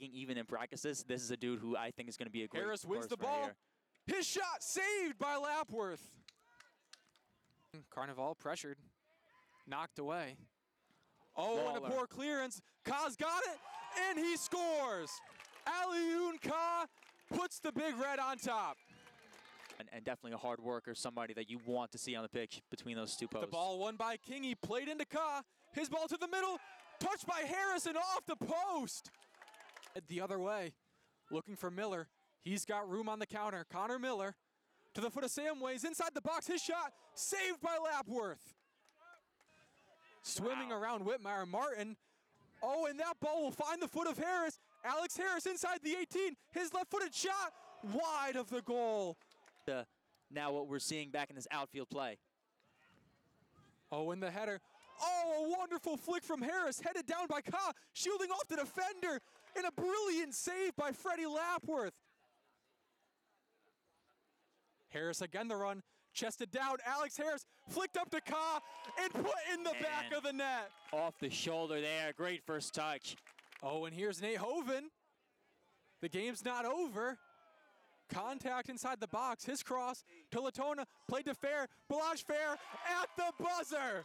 making even in practices, this is a dude who I think is going to be a great Harris wins the horse right ball. here. His shot saved by Lapworth. Carnival pressured, knocked away. Oh, and a poor clearance. Ka's got it, and he scores. Aliun Ka puts the big red on top. And, and definitely a hard worker, somebody that you want to see on the pitch between those two posts. The ball won by King. He played into Ka. His ball to the middle, touched by Harrison off the post. The other way, looking for Miller. He's got room on the counter. Connor Miller to the foot of Samways inside the box. His shot saved by Lapworth. Swimming Wow. around Whitmire Martin. Oh, and that ball will find the foot of Harris. Alex Harris inside the 18. His left-footed shot wide of the goal. The- now what we're seeing back in this outfield play. Oh, and the header. Oh, a wonderful flick from Harris, headed down by Ka, shielding off the defender, and a brilliant save by Freddie Lapworth. Harris again the run, chested down. Alex Harris flicked up to Ka and put in the back of the net. Off the shoulder there. Great first touch. Oh, and here's Nate Hoven. The game's not over. Contact inside the box. His cross to Latona. Played to Fair. Balaj Fair at the buzzer.